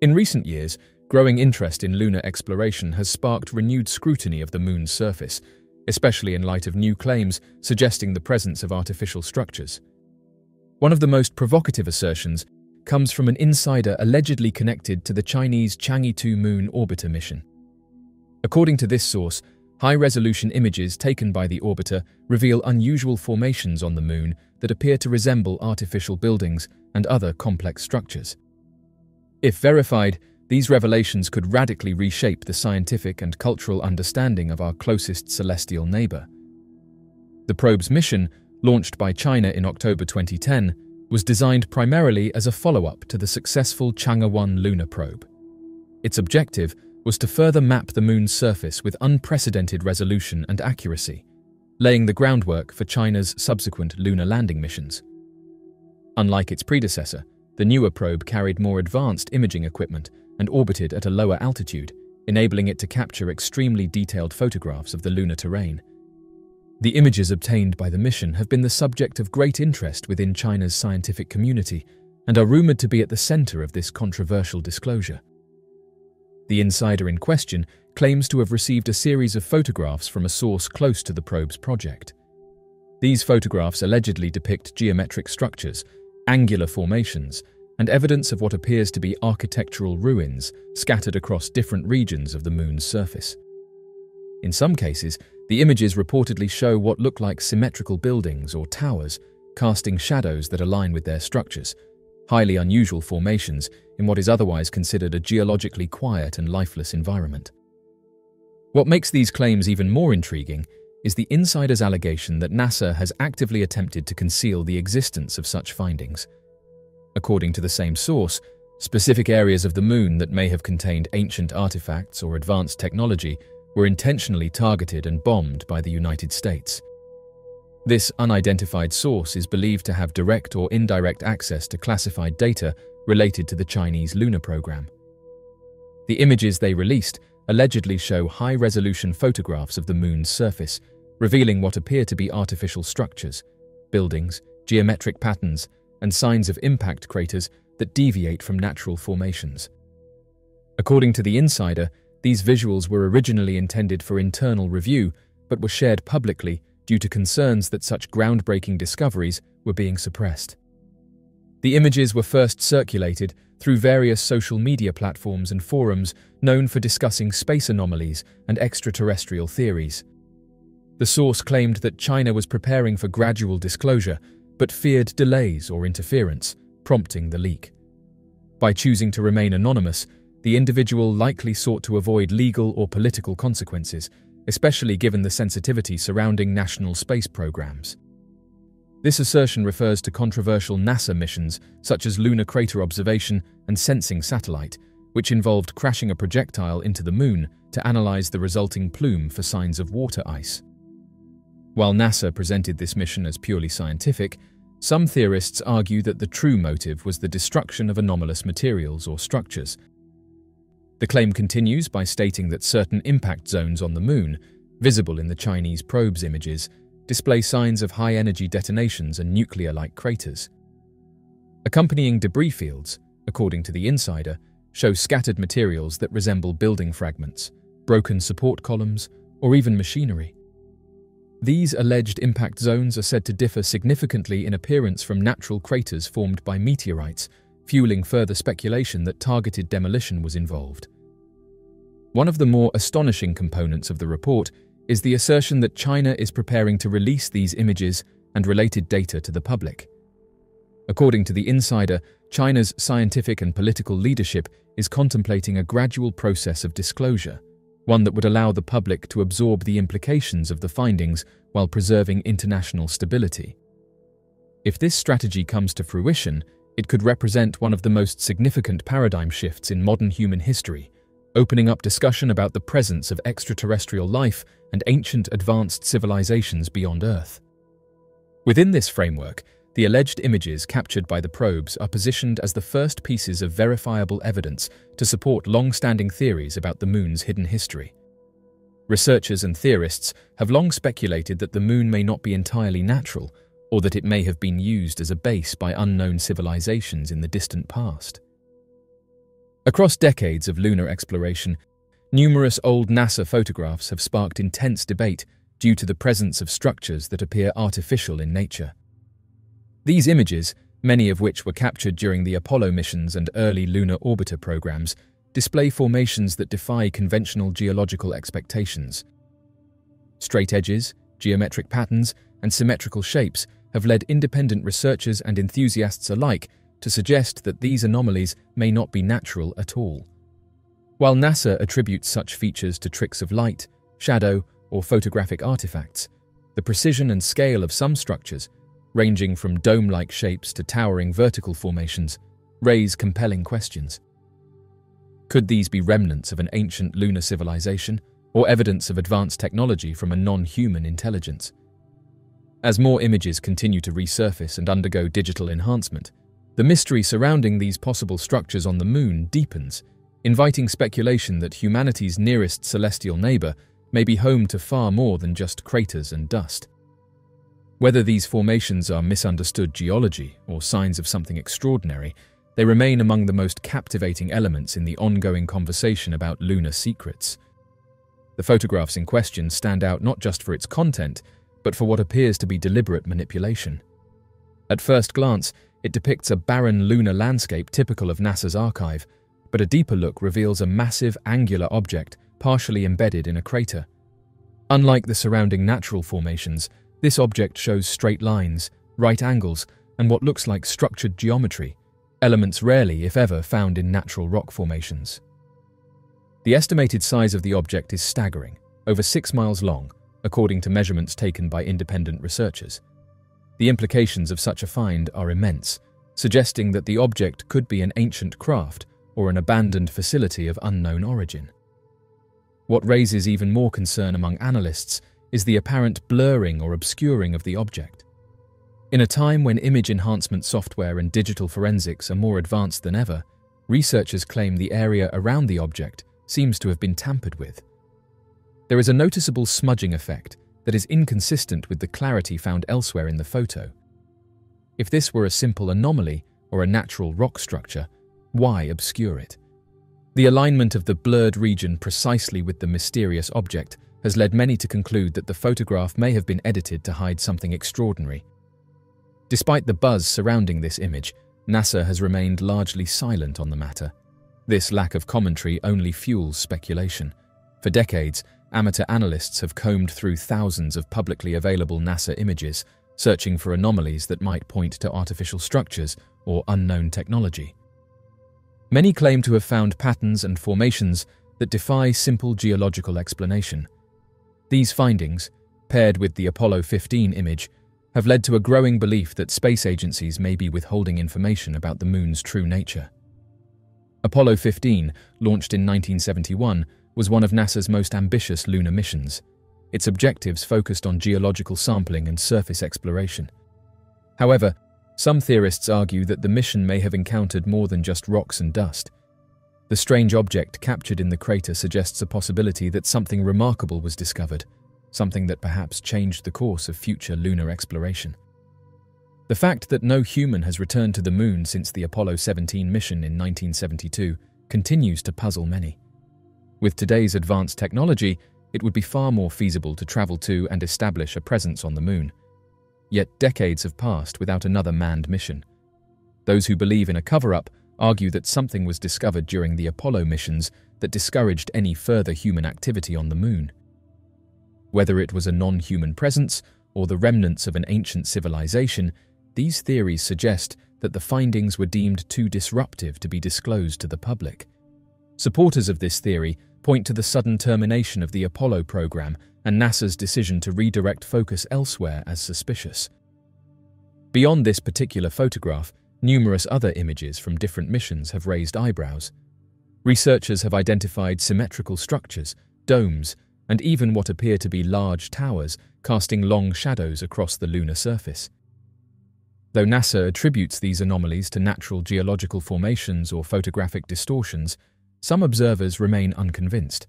In recent years, growing interest in lunar exploration has sparked renewed scrutiny of the Moon's surface, especially in light of new claims suggesting the presence of artificial structures. One of the most provocative assertions comes from an insider allegedly connected to the Chinese Chang'e 2 Moon orbiter mission. According to this source, high-resolution images taken by the orbiter reveal unusual formations on the Moon that appear to resemble artificial buildings and other complex structures. If verified, these revelations could radically reshape the scientific and cultural understanding of our closest celestial neighbor. The probe's mission, launched by China in October 2010, was designed primarily as a follow-up to the successful Chang'e 1 lunar probe. Its objective was to further map the Moon's surface with unprecedented resolution and accuracy, laying the groundwork for China's subsequent lunar landing missions. Unlike its predecessor, the newer probe carried more advanced imaging equipment and orbited at a lower altitude, enabling it to capture extremely detailed photographs of the lunar terrain. The images obtained by the mission have been the subject of great interest within China's scientific community and are rumored to be at the center of this controversial disclosure. The insider in question claims to have received a series of photographs from a source close to the probe's project. These photographs allegedly depict geometric structures angular formations, and evidence of what appears to be architectural ruins scattered across different regions of the Moon's surface. In some cases, the images reportedly show what look like symmetrical buildings or towers, casting shadows that align with their structures, highly unusual formations in what is otherwise considered a geologically quiet and lifeless environment. What makes these claims even more intriguing is the insider's allegation that NASA has actively attempted to conceal the existence of such findings. According to the same source, specific areas of the Moon that may have contained ancient artifacts or advanced technology were intentionally targeted and bombed by the United States. This unidentified source is believed to have direct or indirect access to classified data related to the Chinese lunar program. The images they released allegedly show high-resolution photographs of the Moon's surface, revealing what appear to be artificial structures, buildings, geometric patterns, and signs of impact craters that deviate from natural formations. According to The Insider, these visuals were originally intended for internal review, but were shared publicly due to concerns that such groundbreaking discoveries were being suppressed. The images were first circulated through various social media platforms and forums known for discussing space anomalies and extraterrestrial theories. The source claimed that China was preparing for gradual disclosure, but feared delays or interference, prompting the leak. By choosing to remain anonymous, the individual likely sought to avoid legal or political consequences, especially given the sensitivity surrounding national space programs. This assertion refers to controversial NASA missions such as Lunar Crater Observation and Sensing Satellite, which involved crashing a projectile into the Moon to analyze the resulting plume for signs of water ice. While NASA presented this mission as purely scientific, some theorists argue that the true motive was the destruction of anomalous materials or structures. The claim continues by stating that certain impact zones on the Moon, visible in the Chinese probe's images, display signs of high-energy detonations and nuclear-like craters. Accompanying debris fields, according to the insider, show scattered materials that resemble building fragments, broken support columns, or even machinery. These alleged impact zones are said to differ significantly in appearance from natural craters formed by meteorites, fueling further speculation that targeted demolition was involved. One of the more astonishing components of the report is the assertion that China is preparing to release these images and related data to the public. According to the insider, China's scientific and political leadership is contemplating a gradual process of disclosure, one that would allow the public to absorb the implications of the findings while preserving international stability. If this strategy comes to fruition, it could represent one of the most significant paradigm shifts in modern human history, opening up discussion about the presence of extraterrestrial life and ancient advanced civilizations beyond Earth. Within this framework, the alleged images captured by the probes are positioned as the first pieces of verifiable evidence to support long-standing theories about the Moon's hidden history. Researchers and theorists have long speculated that the Moon may not be entirely natural, or that it may have been used as a base by unknown civilizations in the distant past. Across decades of lunar exploration, numerous old NASA photographs have sparked intense debate due to the presence of structures that appear artificial in nature. These images, many of which were captured during the Apollo missions and early lunar orbiter programs, display formations that defy conventional geological expectations. Straight edges, geometric patterns, and symmetrical shapes have led independent researchers and enthusiasts alike to suggest that these anomalies may not be natural at all. While NASA attributes such features to tricks of light, shadow, or photographic artifacts, the precision and scale of some structures, ranging from dome-like shapes to towering vertical formations, raise compelling questions. Could these be remnants of an ancient lunar civilization, or evidence of advanced technology from a non-human intelligence? As more images continue to resurface and undergo digital enhancement, the mystery surrounding these possible structures on the Moon deepens, inviting speculation that humanity's nearest celestial neighbour may be home to far more than just craters and dust. Whether these formations are misunderstood geology or signs of something extraordinary, they remain among the most captivating elements in the ongoing conversation about lunar secrets. The photographs in question stand out not just for its content, but for what appears to be deliberate manipulation. At first glance, it depicts a barren lunar landscape typical of NASA's archive, but a deeper look reveals a massive angular object partially embedded in a crater. Unlike the surrounding natural formations, this object shows straight lines, right angles, and what looks like structured geometry, elements rarely, if ever, found in natural rock formations. The estimated size of the object is staggering, over six miles long, according to measurements taken by independent researchers. The implications of such a find are immense, suggesting that the object could be an ancient craft or an abandoned facility of unknown origin. What raises even more concern among analysts is the apparent blurring or obscuring of the object. In a time when image enhancement software and digital forensics are more advanced than ever, researchers claim the area around the object seems to have been tampered with. There is a noticeable smudging effect that is inconsistent with the clarity found elsewhere in the photo. If this were a simple anomaly or a natural rock structure, why obscure it? The alignment of the blurred region precisely with the mysterious object has led many to conclude that the photograph may have been edited to hide something extraordinary. Despite the buzz surrounding this image, NASA has remained largely silent on the matter. This lack of commentary only fuels speculation. For decades, amateur analysts have combed through thousands of publicly available NASA images, searching for anomalies that might point to artificial structures or unknown technology. Many claim to have found patterns and formations that defy simple geological explanation. These findings, paired with the Apollo 15 image, have led to a growing belief that space agencies may be withholding information about the Moon's true nature. Apollo 15, launched in 1971, was one of NASA's most ambitious lunar missions. Its objectives focused on geological sampling and surface exploration. However, some theorists argue that the mission may have encountered more than just rocks and dust. The strange object captured in the crater suggests a possibility that something remarkable was discovered, something that perhaps changed the course of future lunar exploration. The fact that no human has returned to the moon since the Apollo 17 mission in 1972 continues to puzzle many. With today's advanced technology, it would be far more feasible to travel to and establish a presence on the moon. Yet decades have passed without another manned mission. Those who believe in a cover-up argue that something was discovered during the Apollo missions that discouraged any further human activity on the moon. Whether it was a non-human presence or the remnants of an ancient civilization, these theories suggest that the findings were deemed too disruptive to be disclosed to the public. Supporters of this theory point to the sudden termination of the Apollo program and NASA's decision to redirect focus elsewhere as suspicious. Beyond this particular photograph, numerous other images from different missions have raised eyebrows. Researchers have identified symmetrical structures, domes, and even what appear to be large towers casting long shadows across the lunar surface. Though NASA attributes these anomalies to natural geological formations or photographic distortions, some observers remain unconvinced.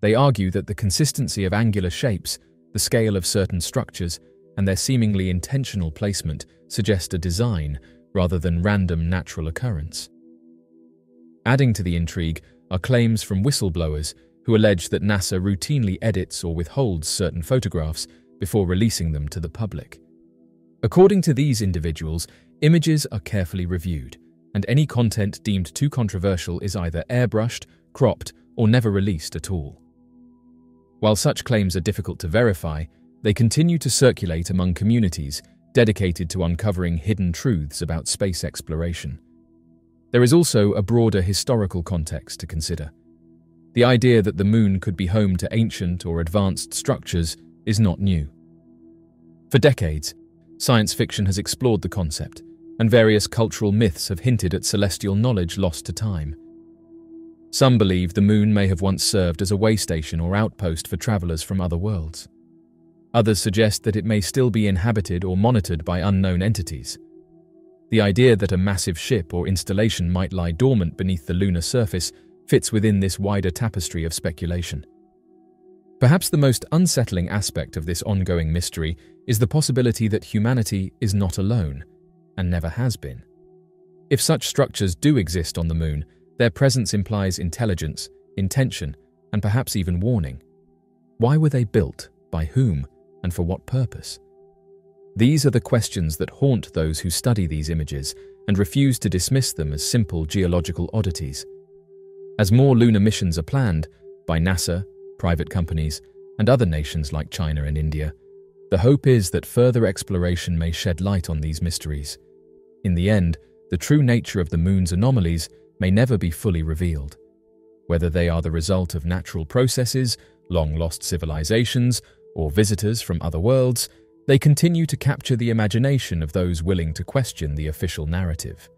They argue that the consistency of angular shapes, the scale of certain structures, and their seemingly intentional placement suggest a design rather than random natural occurrence. Adding to the intrigue are claims from whistleblowers who allege that NASA routinely edits or withholds certain photographs before releasing them to the public. According to these individuals, images are carefully reviewed, and any content deemed too controversial is either airbrushed, cropped, or never released at all. While such claims are difficult to verify, they continue to circulate among communities dedicated to uncovering hidden truths about space exploration. There is also a broader historical context to consider. The idea that the moon could be home to ancient or advanced structures is not new. For decades, science fiction has explored the concept, and various cultural myths have hinted at celestial knowledge lost to time. Some believe the moon may have once served as a way station or outpost for travelers from other worlds. Others suggest that it may still be inhabited or monitored by unknown entities. The idea that a massive ship or installation might lie dormant beneath the lunar surface fits within this wider tapestry of speculation. Perhaps the most unsettling aspect of this ongoing mystery is the possibility that humanity is not alone, and never has been. If such structures do exist on the moon, their presence implies intelligence, intention, and perhaps even warning. Why were they built, by whom, and for what purpose? These are the questions that haunt those who study these images and refuse to dismiss them as simple geological oddities. As more lunar missions are planned, by NASA, private companies, and other nations like China and India, the hope is that further exploration may shed light on these mysteries. In the end, the true nature of the moon's anomalies may never be fully revealed. Whether they are the result of natural processes, long-lost civilizations, or visitors from other worlds, they continue to capture the imagination of those willing to question the official narrative.